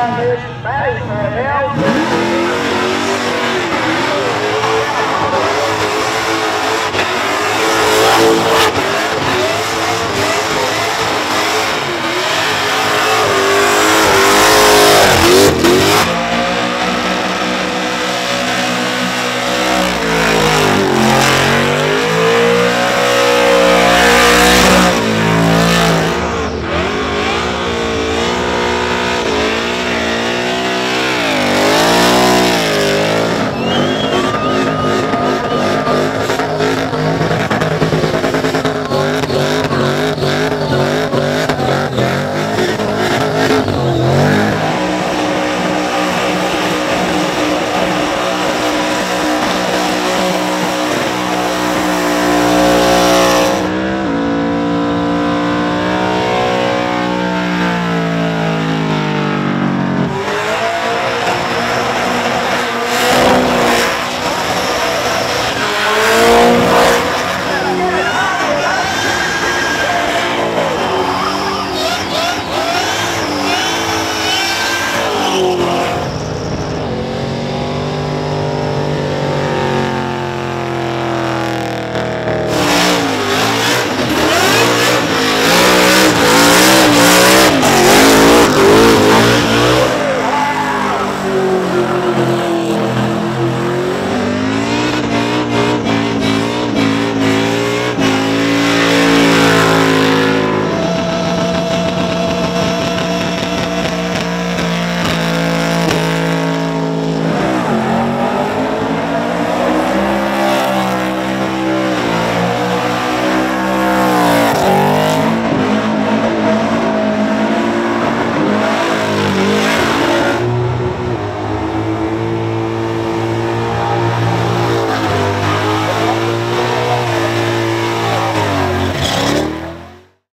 on this batting for LJ